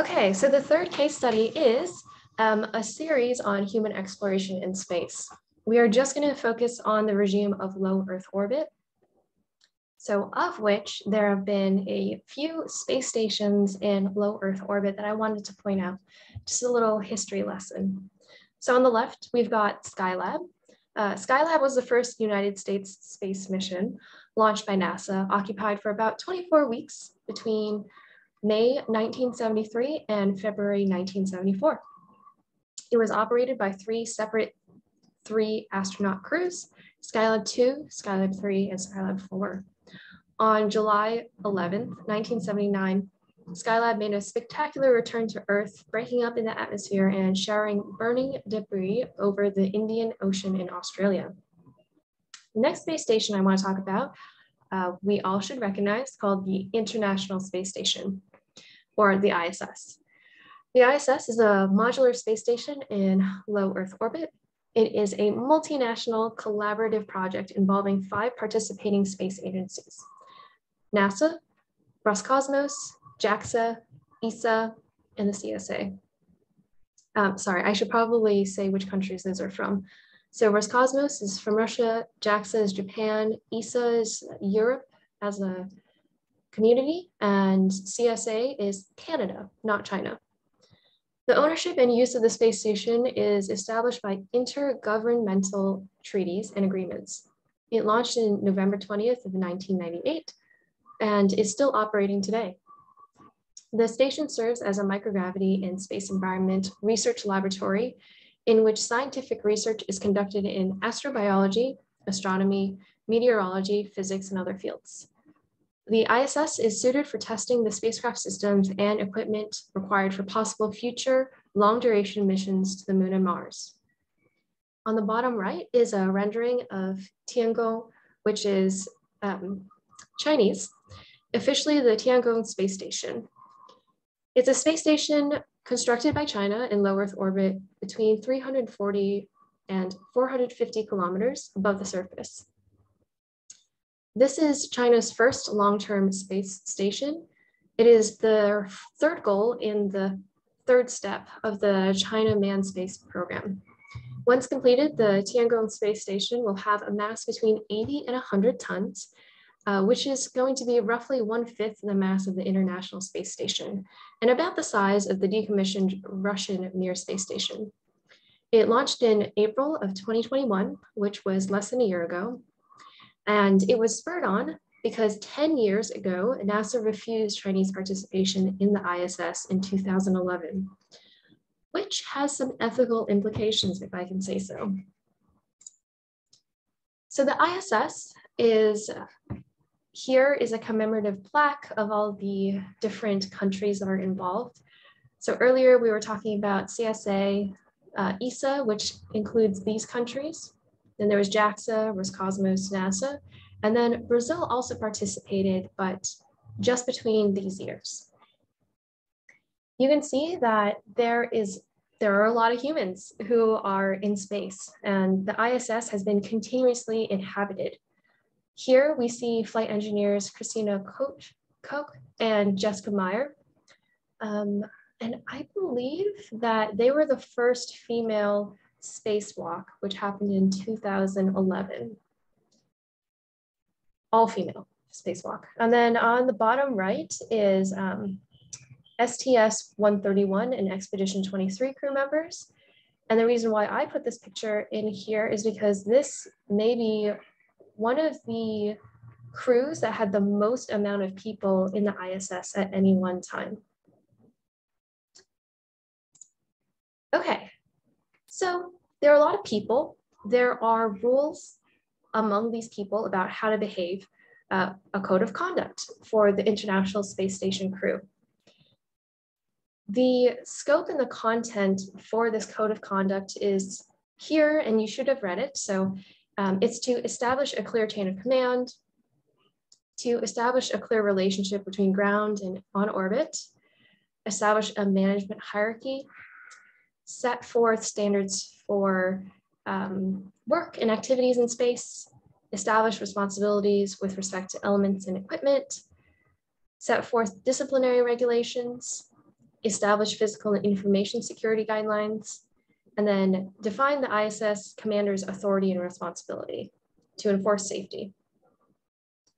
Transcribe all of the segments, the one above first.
Okay, so the third case study is um, a series on human exploration in space. We are just going to focus on the regime of low Earth orbit. So of which there have been a few space stations in low Earth orbit that I wanted to point out, just a little history lesson. So on the left, we've got Skylab. Uh, Skylab was the first United States space mission launched by NASA, occupied for about 24 weeks between May 1973 and February 1974. It was operated by three separate three astronaut crews, Skylab 2, Skylab 3, and Skylab 4. On July 11, 1979, Skylab made a spectacular return to Earth, breaking up in the atmosphere and showering burning debris over the Indian Ocean in Australia. The next space station I want to talk about, uh, we all should recognize, called the International Space Station, or the ISS. The ISS is a modular space station in low Earth orbit. It is a multinational collaborative project involving five participating space agencies. NASA, Roscosmos, JAXA, ESA, and the CSA. Um, sorry, I should probably say which countries those are from. So Roscosmos is from Russia, JAXA is Japan, ESA is Europe as a community, and CSA is Canada, not China. The ownership and use of the space station is established by intergovernmental treaties and agreements. It launched in November 20th of 1998 and is still operating today. The station serves as a microgravity and space environment research laboratory in which scientific research is conducted in astrobiology, astronomy, meteorology, physics, and other fields. The ISS is suited for testing the spacecraft systems and equipment required for possible future long duration missions to the moon and Mars. On the bottom right is a rendering of Tiangong, which is um, Chinese, officially the Tiangong space station. It's a space station constructed by China in low Earth orbit between 340 and 450 kilometers above the surface. This is China's first long-term space station. It is the third goal in the third step of the China manned space program. Once completed, the Tiangong space station will have a mass between 80 and 100 tons, uh, which is going to be roughly one-fifth the mass of the International Space Station, and about the size of the decommissioned Russian Mir space station. It launched in April of 2021, which was less than a year ago, and it was spurred on because 10 years ago, NASA refused Chinese participation in the ISS in 2011, which has some ethical implications, if I can say so. So the ISS is, here is a commemorative plaque of all the different countries that are involved. So earlier we were talking about CSA, uh, ESA, which includes these countries. Then there was JAXA, Roscosmos, NASA, and then Brazil also participated, but just between these years. You can see that there is there are a lot of humans who are in space, and the ISS has been continuously inhabited. Here we see flight engineers Christina Koch, Koch and Jessica Meir. Um, and I believe that they were the first female spacewalk, which happened in 2011. All female spacewalk. And then on the bottom right is um, STS-131 and Expedition 23 crew members. And the reason why I put this picture in here is because this may be one of the crews that had the most amount of people in the ISS at any one time. Okay, so there are a lot of people. There are rules among these people about how to behave, uh, a code of conduct for the International Space Station crew. The scope and the content for this code of conduct is here, and you should have read it. So um, it's to establish a clear chain of command, to establish a clear relationship between ground and on orbit, establish a management hierarchy, set forth standards for um, work and activities in space, establish responsibilities with respect to elements and equipment, set forth disciplinary regulations, establish physical and information security guidelines, and then define the ISS commander's authority and responsibility to enforce safety.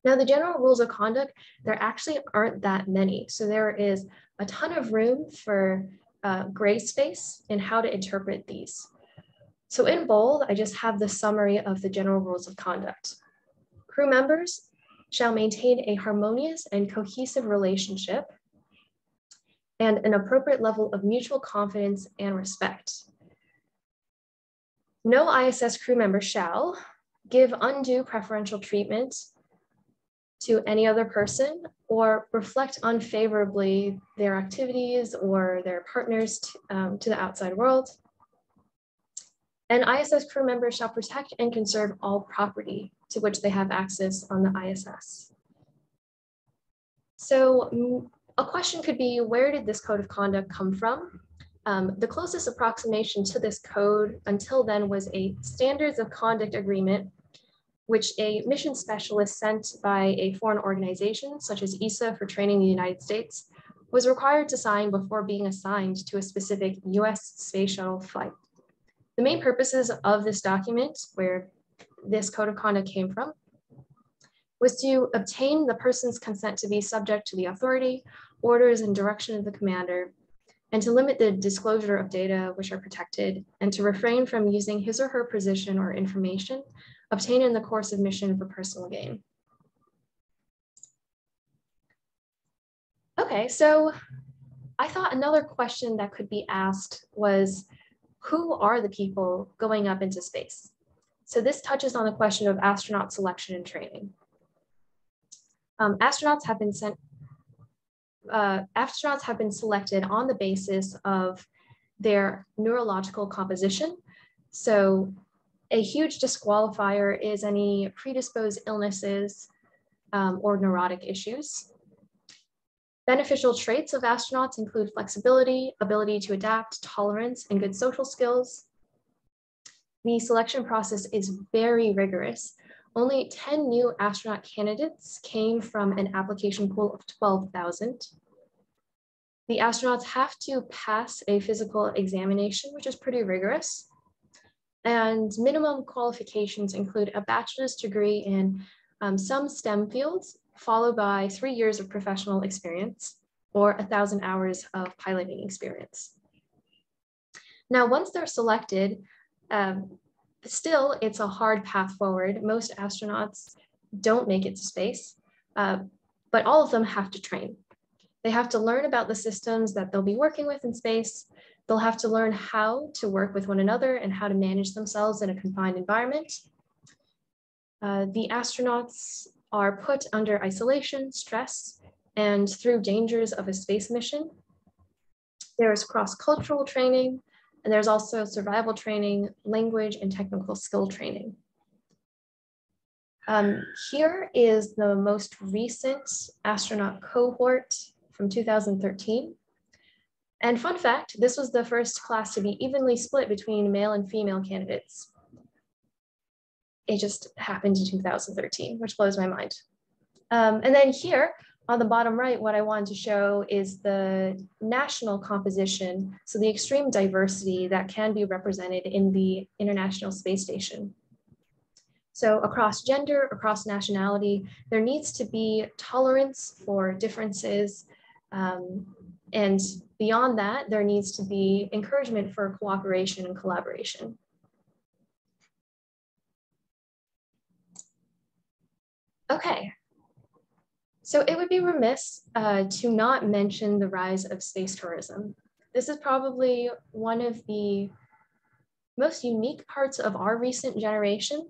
Now, the general rules of conduct, there actually aren't that many. So there is a ton of room for uh, gray space in how to interpret these. So in bold, I just have the summary of the general rules of conduct. Crew members shall maintain a harmonious and cohesive relationship and an appropriate level of mutual confidence and respect. No ISS crew member shall give undue preferential treatment to any other person or reflect unfavorably their activities or their partners to, um, to the outside world. And ISS crew members shall protect and conserve all property to which they have access on the ISS. So mm, a question could be, where did this code of conduct come from? Um, the closest approximation to this code until then was a standards of conduct agreement, which a mission specialist sent by a foreign organization, such as ESA for training the United States, was required to sign before being assigned to a specific US space shuttle flight. The main purposes of this document, where this code of conduct came from, was to obtain the person's consent to be subject to the authority, orders, and direction of the commander, and to limit the disclosure of data which are protected, and to refrain from using his or her position or information obtained in the course of mission for personal gain. Okay, so I thought another question that could be asked was, who are the people going up into space? So this touches on the question of astronaut selection and training. Um, astronauts have been sent, uh, astronauts have been selected on the basis of their neurological composition. So a huge disqualifier is any predisposed illnesses um, or neurotic issues. Beneficial traits of astronauts include flexibility, ability to adapt, tolerance, and good social skills. The selection process is very rigorous. Only 10 new astronaut candidates came from an application pool of 12,000. The astronauts have to pass a physical examination, which is pretty rigorous. And minimum qualifications include a bachelor's degree in um, some STEM fields followed by three years of professional experience or a thousand hours of piloting experience. Now, once they're selected, um, still it's a hard path forward. Most astronauts don't make it to space, uh, but all of them have to train. They have to learn about the systems that they'll be working with in space. They'll have to learn how to work with one another and how to manage themselves in a confined environment. Uh, the astronauts are put under isolation, stress, and through dangers of a space mission. There's cross-cultural training, and there's also survival training, language, and technical skill training. Um, here is the most recent astronaut cohort from 2013. And fun fact, this was the first class to be evenly split between male and female candidates it just happened in 2013, which blows my mind. Um, and then here on the bottom right, what I wanted to show is the national composition, so the extreme diversity that can be represented in the International Space Station. So across gender, across nationality, there needs to be tolerance for differences. Um, and beyond that, there needs to be encouragement for cooperation and collaboration. Okay. So it would be remiss uh, to not mention the rise of space tourism. This is probably one of the most unique parts of our recent generation.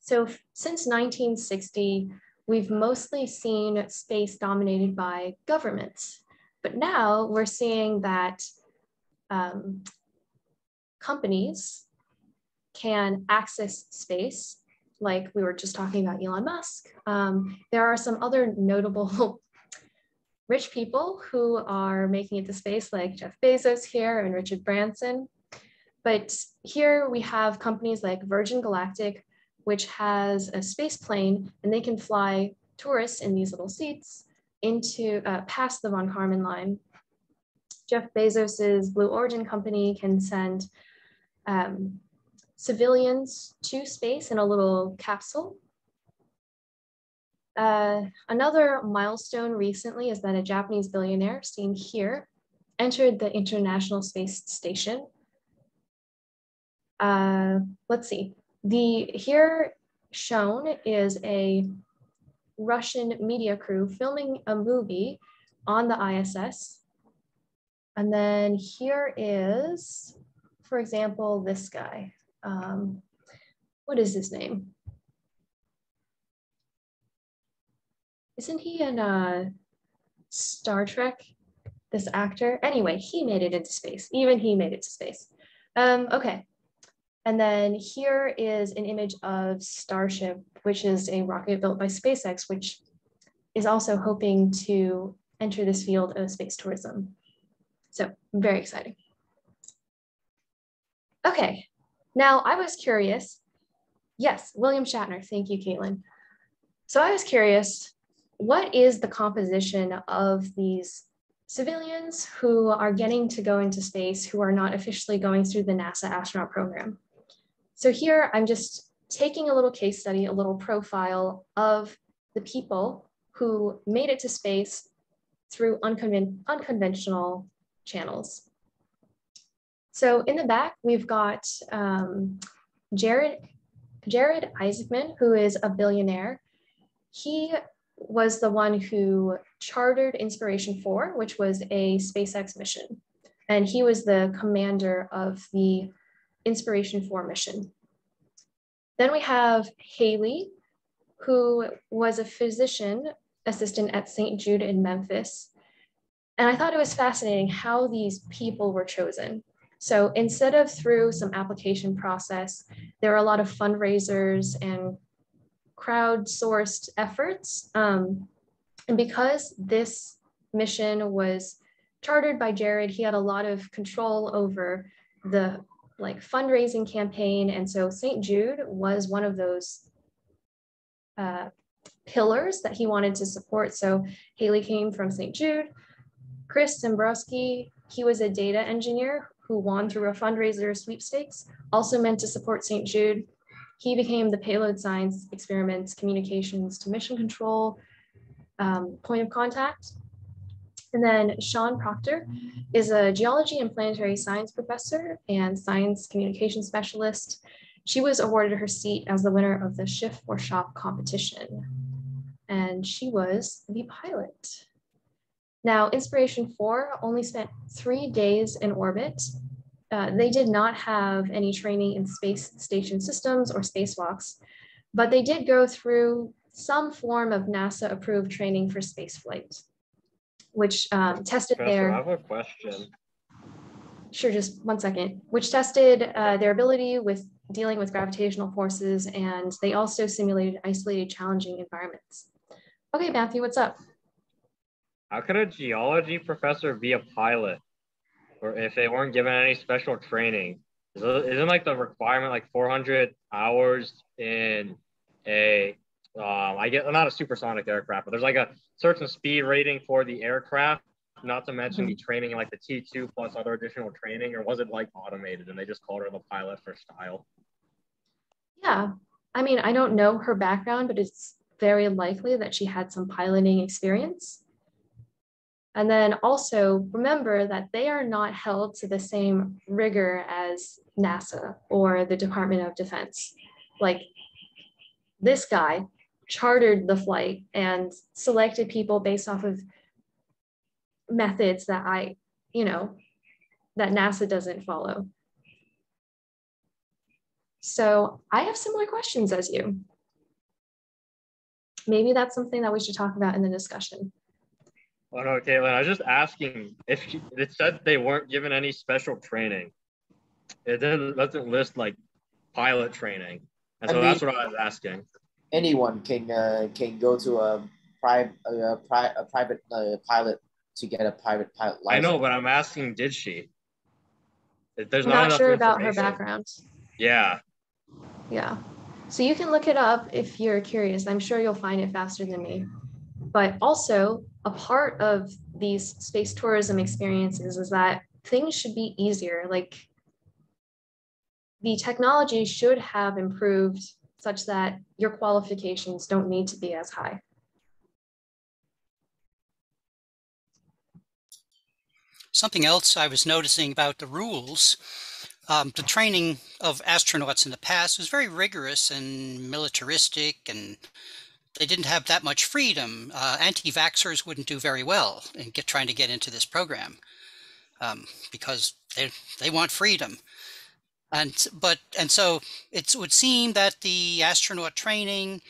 So since 1960, we've mostly seen space dominated by governments. But now we're seeing that um, companies can access space like we were just talking about Elon Musk. Um, there are some other notable rich people who are making it to space, like Jeff Bezos here and Richard Branson. But here we have companies like Virgin Galactic, which has a space plane and they can fly tourists in these little seats into uh, past the von Karman line. Jeff Bezos's Blue Origin company can send um, civilians to space in a little capsule. Uh, another milestone recently is that a Japanese billionaire seen here entered the International Space Station. Uh, let's see, the here shown is a Russian media crew filming a movie on the ISS. And then here is, for example, this guy. Um, what is his name? Isn't he in uh, Star Trek? This actor? Anyway, he made it into space. Even he made it to space. Um, okay, and then here is an image of Starship, which is a rocket built by SpaceX, which is also hoping to enter this field of space tourism. So very exciting. Okay, now I was curious. Yes, William Shatner, thank you, Caitlin. So I was curious, what is the composition of these civilians who are getting to go into space who are not officially going through the NASA astronaut program? So here I'm just taking a little case study, a little profile of the people who made it to space through unconven unconventional channels. So in the back, we've got um, Jared, Jared Isaacman, who is a billionaire. He was the one who chartered Inspiration 4, which was a SpaceX mission. And he was the commander of the Inspiration 4 mission. Then we have Hayley, who was a physician assistant at St. Jude in Memphis. And I thought it was fascinating how these people were chosen. So instead of through some application process, there are a lot of fundraisers and crowdsourced efforts. Um, and because this mission was chartered by Jared, he had a lot of control over the like fundraising campaign. And so St. Jude was one of those uh, pillars that he wanted to support. So Hayley came from St. Jude. Chris Sembroski, he was a data engineer who won through a fundraiser sweepstakes, also meant to support St. Jude. He became the payload science experiments, communications to mission control, um, point of contact. And then Sian Proctor is a geology and planetary science professor and science communication specialist. She was awarded her seat as the winner of the Shift4Shop competition. And she was the pilot. Now, Inspiration 4 only spent three days in orbit. Uh, they did not have any training in space station systems or spacewalks, but they did go through some form of NASA approved training for spaceflight which um, tested Professor, their. I have a question. Sure, just one second. Which tested uh, their ability with dealing with gravitational forces, and they also simulated isolated, challenging environments. Okay, Matthew, what's up? How could a geology professor be a pilot, or if they weren't given any special training? Isn't like the requirement like 400 hours in a um, I get not a supersonic aircraft, but there's like a certain speed rating for the aircraft. Not to mention the training, like the T2 plus other additional training, or was it like automated and they just called her the pilot for style? Yeah, I mean, I don't know her background, but it's very likely that she had some piloting experience. And then also remember that they are not held to the same rigor as NASA or the Department of Defense. Like this guy chartered the flight and selected people based off of methods that I, you know, that NASA doesn't follow. So I have similar questions as you. Maybe that's something that we should talk about in the discussion. Oh no, Caitlin, I was just asking if it said they weren't given any special training. It doesn't, doesn't list like pilot training. And so I mean, that's what I was asking anyone can uh, can go to a private a, pri- a private uh, pilot to get a private pilot license. I know, but I'm asking, did she? There's not, not sure about her background. Yeah. Yeah. So you can look it up if you're curious. I'm sure you'll find it faster than me. But also, a part of these space tourism experiences is that things should be easier. Like the technology should have improved such that your qualifications don't need to be as high. Something else I was noticing about the rules, um, the training of astronauts in the past was very rigorous and militaristic, and they didn't have that much freedom. Uh, anti-vaxxers wouldn't do very well in get, trying to get into this program um, because they, they want freedom. And but and so it would seem that the astronaut training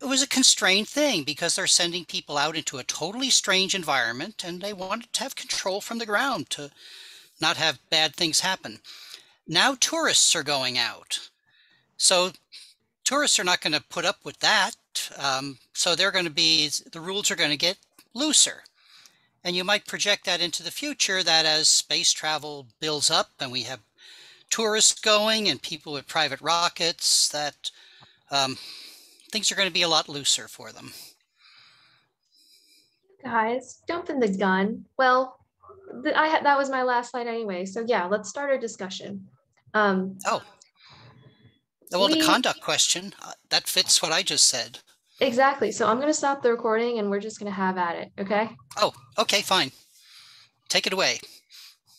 it was a constrained thing because they're sending people out into a totally strange environment and they wanted to have control from the ground to not have bad things happen. Now tourists are going out. So tourists are not going to put up with that. Um, so they're going to be, the rules are going to get looser. And you might project that into the future that as space travel builds up and we have tourists going and people with private rockets, that um, things are going to be a lot looser for them. Guys, jumping the gun. Well, th- I had that was my last slide anyway. So yeah, let's start our discussion. Um, oh, well, we, the conduct question uh, that fits what I just said. Exactly. So I'm going to stop the recording and we're just going to have at it. Okay. Oh, okay, fine. Take it away.